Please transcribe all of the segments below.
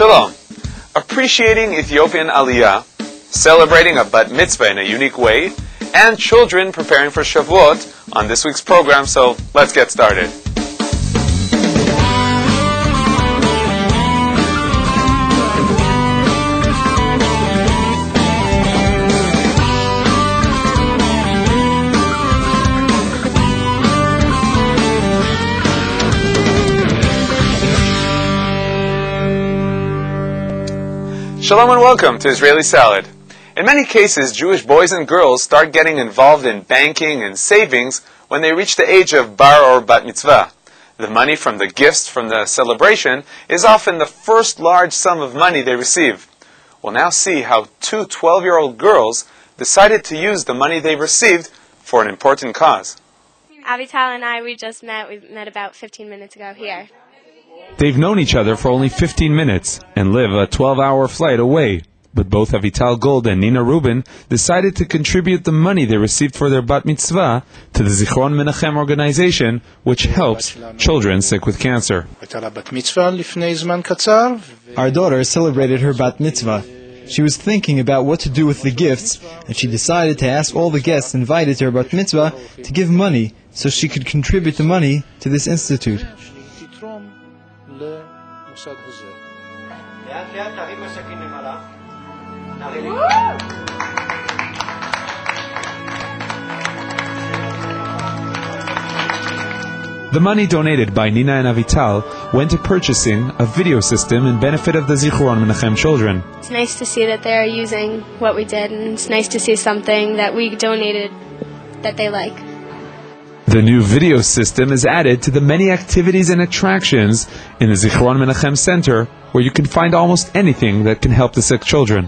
Shalom. Appreciating Ethiopian Aliyah, celebrating a bat mitzvah in a unique way, and children preparing for Shavuot on this week's program, so let's get started. Shalom and welcome to Israeli Salad. In many cases, Jewish boys and girls start getting involved in banking and savings when they reach the age of bar or bat mitzvah. The money from the gifts from the celebration is often the first large sum of money they receive. We'll now see how two 12 year old girls decided to use the money they received for an important cause. Avital and I, we just met. We met about 15 minutes ago here. They've known each other for only 15 minutes and live a 12 hour flight away. But both Avital Gold and Nina Rubin decided to contribute the money they received for their bat mitzvah to the Zichron Menachem organization, which helps children sick with cancer. Our daughter celebrated her bat mitzvah. She was thinking about what to do with the gifts, and she decided to ask all the guests invited to her bat mitzvah to give money so she could contribute the money to this institute. The money donated by Nina and Avital went to purchasing a video system in benefit of the Zichron Menachem children. It's nice to see that they're using what we did, and it's nice to see something that we donated that they like. The new video system is added to the many activities and attractions in the Zichron Menachem Center, where you can find almost anything that can help the sick children.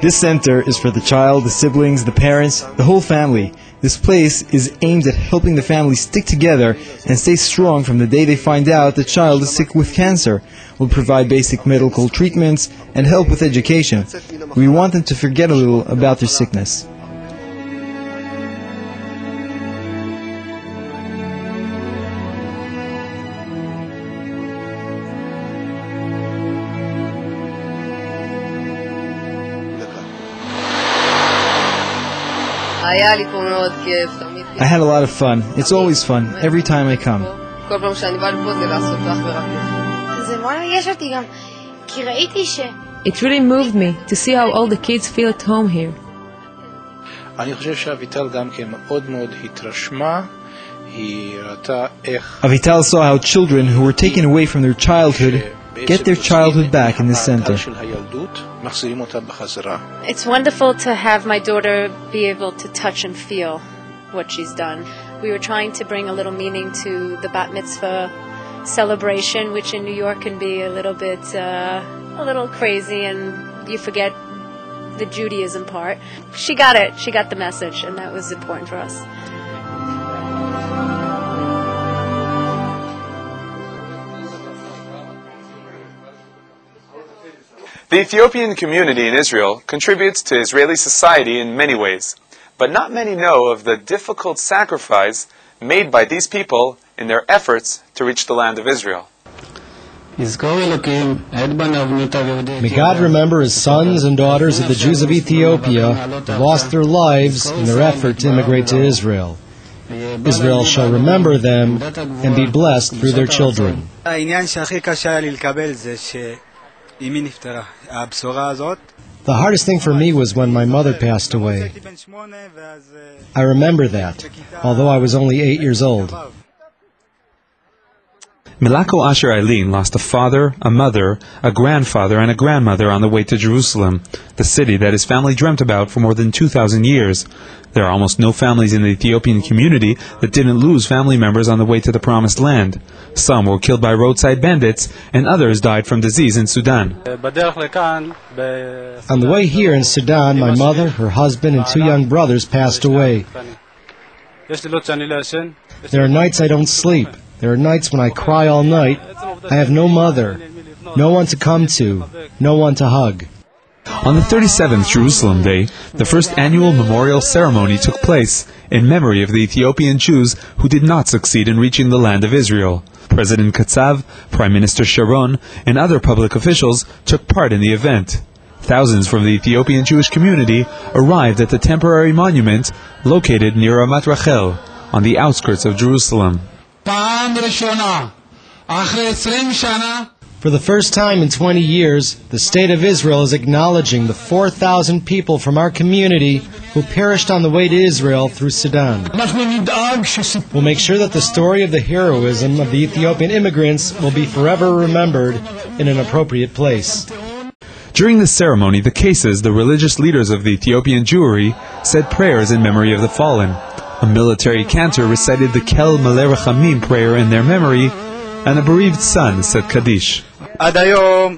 This center is for the child, the siblings, the parents, the whole family. This place is aimed at helping the family stick together and stay strong from the day they find out the child is sick with cancer. We'll provide basic medical treatments and help with education. We want them to forget a little about their sickness. I had a lot of fun. It's always fun, every time I come. It really moved me to see how all the kids feel at home here. Avital saw how children who were taken away from their childhood get their childhood back in the center. It's wonderful to have my daughter be able to touch and feel what she's done. We were trying to bring a little meaning to the bat mitzvah celebration, which in New York can be a little bit, uh, a little crazy, and you forget the Judaism part. She got it. She got the message, and that was important for us. The Ethiopian community in Israel contributes to Israeli society in many ways, but not many know of the difficult sacrifice made by these people in their efforts to reach the land of Israel. May God remember his sons and daughters of the Jews of Ethiopia who lost their lives in their effort to immigrate to Israel. Israel shall remember them and be blessed through their children. The hardest thing for me was when my mother passed away. I remember that, although I was only eight years old. Milako Asher Eileen lost a father, a mother, a grandfather, and a grandmother on the way to Jerusalem, the city that his family dreamt about for more than 2,000 years. There are almost no families in the Ethiopian community that didn't lose family members on the way to the Promised Land. Some were killed by roadside bandits, and others died from disease in Sudan. On the way here in Sudan, my mother, her husband, and two young brothers passed away. There are nights I don't sleep. There are nights when I cry all night. I have no mother, no one to come to, no one to hug. On the 37th Jerusalem Day, the first annual memorial ceremony took place in memory of the Ethiopian Jews who did not succeed in reaching the land of Israel. President Katsav, Prime Minister Sharon, and other public officials took part in the event. Thousands from the Ethiopian Jewish community arrived at the temporary monument located near Ramat Rachel, on the outskirts of Jerusalem. For the first time in 20 years, the State of Israel is acknowledging the 4,000 people from our community who perished on the way to Israel through Sudan. We'll make sure that the story of the heroism of the Ethiopian immigrants will be forever remembered in an appropriate place. During the ceremony, the cases, the religious leaders of the Ethiopian Jewry, said prayers in memory of the fallen. A military cantor recited the Kel Malei Rachamim prayer in their memory, and a bereaved son said Kaddish. Until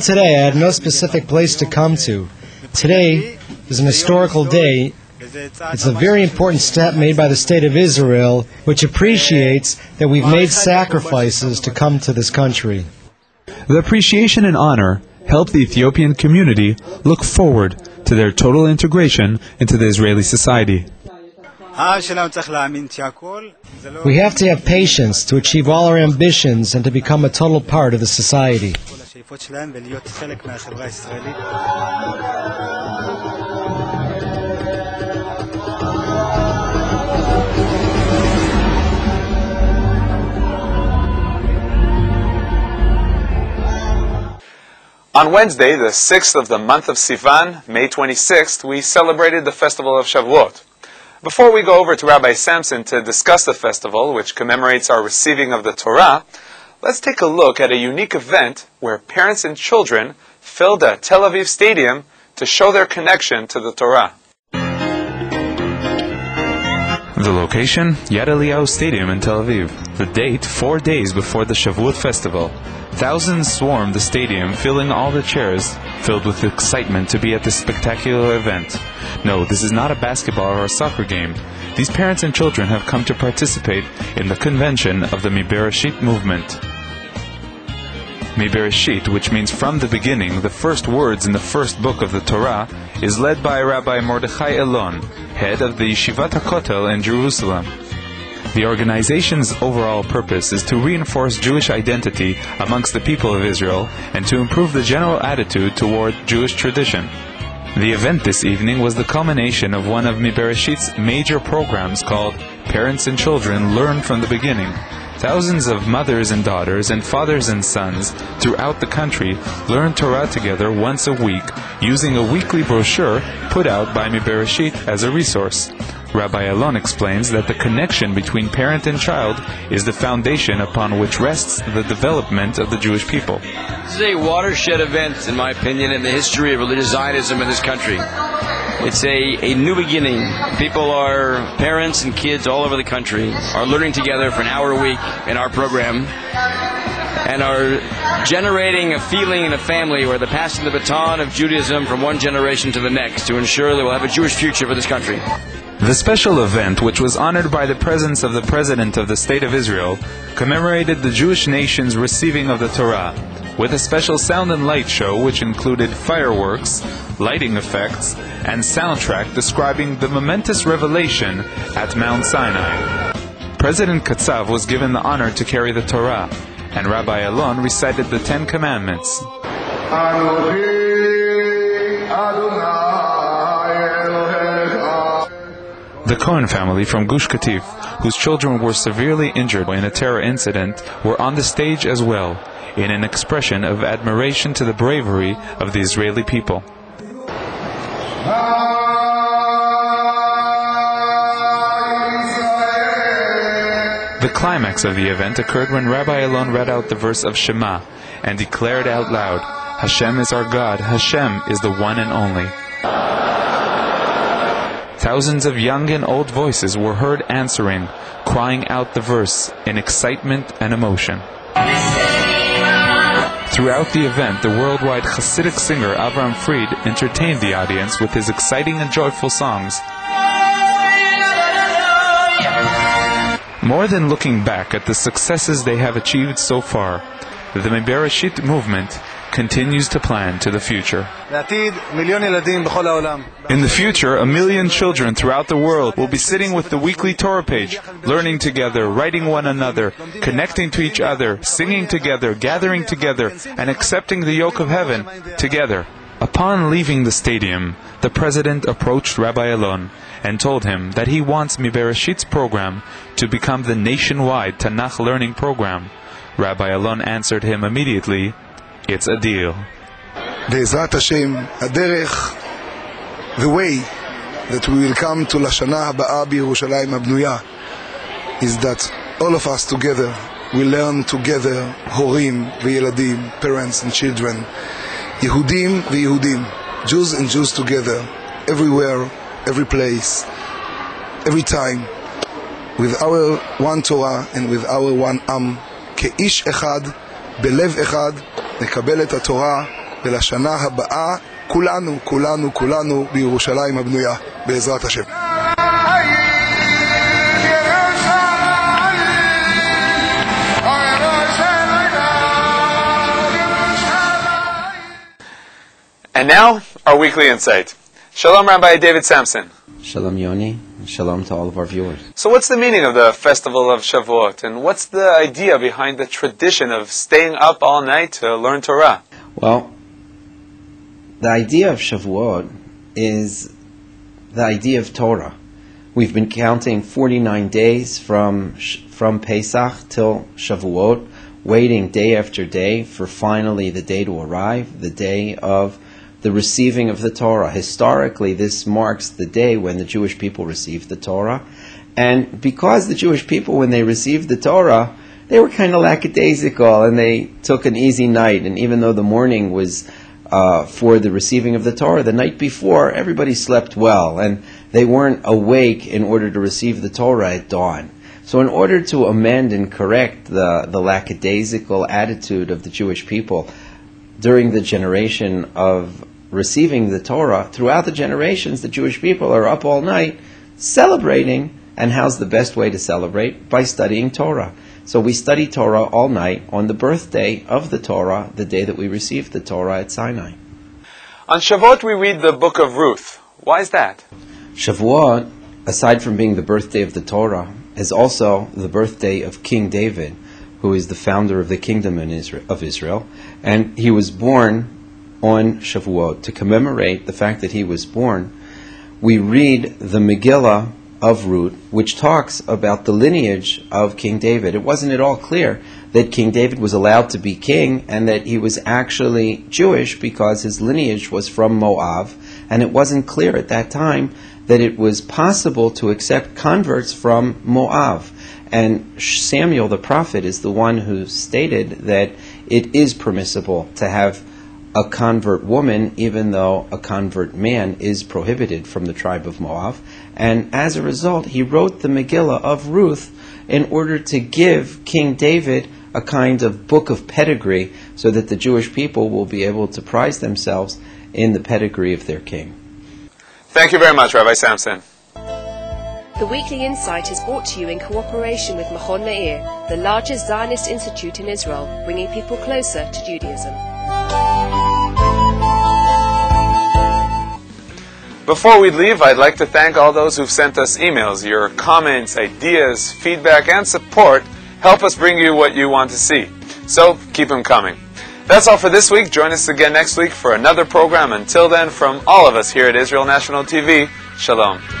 today, I had no specific place to come to. Today is an historical day. It's a very important step made by the State of Israel, which appreciates that we've made sacrifices to come to this country. The appreciation and honor help the Ethiopian community look forward to their total integration into the Israeli society. We have to have patience to achieve all our ambitions and to become a total part of the society. On Wednesday, the 6th of the month of Sivan, May 26th, we celebrated the festival of Shavuot. Before we go over to Rabbi Samson to discuss the festival, which commemorates our receiving of the Torah, let's take a look at a unique event where parents and children filled a Tel Aviv stadium to show their connection to the Torah. The location, Yad Eliyahu Stadium in Tel Aviv. The date, four days before the Shavuot festival. Thousands swarmed the stadium, filling all the chairs, filled with excitement to be at this spectacular event. No, this is not a basketball or a soccer game. These parents and children have come to participate in the convention of the Mibereshit movement. Mibereshit, which means from the beginning, the first words in the first book of the Torah, is led by Rabbi Mordechai Elon, head of the Yeshivat HaKotel in Jerusalem. The organization's overall purpose is to reinforce Jewish identity amongst the people of Israel and to improve the general attitude toward Jewish tradition. The event this evening was the culmination of one of Mibereshit's major programs called Parents and Children Learn from the Beginning. Thousands of mothers and daughters and fathers and sons throughout the country learn Torah together once a week using a weekly brochure put out by Mibereshit as a resource. Rabbi Elon explains that the connection between parent and child is the foundation upon which rests the development of the Jewish people. This is a watershed event, in my opinion, in the history of religious Zionism in this country. It's a, a new beginning. People are, parents and kids all over the country, are learning together for an hour a week in our program and are generating a feeling in a family where they're passing the baton of Judaism from one generation to the next to ensure that we'll have a Jewish future for this country. The special event, which was honored by the presence of the President of the State of Israel, commemorated the Jewish nation's receiving of the Torah, with a special sound and light show which included fireworks, lighting effects, and soundtrack describing the momentous revelation at Mount Sinai. President Katsav was given the honor to carry the Torah, and Rabbi Elon recited the Ten Commandments. The Cohen family from Gush Katif, whose children were severely injured in a terror incident, were on the stage as well, in an expression of admiration to the bravery of the Israeli people. The climax of the event occurred when Rabbi Elon read out the verse of Shema and declared out loud, Hashem is our God, Hashem is the one and only. Thousands of young and old voices were heard answering, crying out the verse in excitement and emotion. Throughout the event, the worldwide Hasidic singer Avram Fried entertained the audience with his exciting and joyful songs. More than looking back at the successes they have achieved so far, the Mibereshit movement continues to plan to the future. In the future, a million children throughout the world will be sitting with the weekly Torah page, learning together, writing one another, connecting to each other, singing together, gathering together, and accepting the yoke of heaven together. Upon leaving the stadium, the president approached Rabbi Elon and told him that he wants Mibereshit's program to become the nationwide Tanakh learning program. Rabbi Elon answered him immediately It's a deal. בעזרת השם, הדרך, the way that we will come to לשנה הבאה בירושלים הבנויה is that all of us together we learn together, הורים וילדים, parents and children, יהודים ויהודים, Jews and Jews together, everywhere, every place, every time, with our one Torah and with our one עם, כאיש אחד, בלב אחד, נקבל את התורה ולשנה הבאה כולנו, כולנו, כולנו בירושלים הבנויה, בעזרת השם. And now, our weekly insight. Shalom, Rabbi David Sampson. Shalom Yoni, shalom to all of our viewers. So, what's the meaning of the festival of Shavuot, and what's the idea behind the tradition of staying up all night to learn Torah? Well, the idea of Shavuot is the idea of Torah. We've been counting 49 days from from Pesach till Shavuot, waiting day after day for finally the day to arrive, the day of the receiving of the Torah. Historically, this marks the day when the Jewish people received the Torah. And because the Jewish people, when they received the Torah, they were kind of lackadaisical and they took an easy night. And even though the morning was uh, for the receiving of the Torah, the night before, everybody slept well and they weren't awake in order to receive the Torah at dawn. So, in order to amend and correct the, the lackadaisical attitude of the Jewish people during the generation of receiving the Torah, throughout the generations, the Jewish people are up all night celebrating. And how's the best way to celebrate? By studying Torah. So we study Torah all night on the birthday of the Torah, the day that we received the Torah at Sinai. On Shavuot, we read the book of Ruth. Why is that? Shavuot, aside from being the birthday of the Torah, is also the birthday of King David, who is the founder of the kingdom in Israel, of Israel. And he was born on Shavuot. To commemorate the fact that he was born, we read the Megillah of Ruth, which talks about the lineage of King David. It wasn't at all clear that King David was allowed to be king and that he was actually Jewish because his lineage was from Moab, and it wasn't clear at that time that it was possible to accept converts from Moab. And Samuel the prophet is the one who stated that it is permissible to have a convert woman, even though a convert man is prohibited from the tribe of Moab. And as a result, he wrote the Megillah of Ruth in order to give King David a kind of book of pedigree so that the Jewish people will be able to prize themselves in the pedigree of their king. Thank you very much, Rabbi Samson. The Weekly Insight is brought to you in cooperation with Machon Meir, the largest Zionist institute in Israel, bringing people closer to Judaism. Before we leave, I'd like to thank all those who've sent us emails. Your comments, ideas, feedback, and support help us bring you what you want to see. So keep them coming. That's all for this week. Join us again next week for another program. Until then, from all of us here at Israel National TV, Shalom.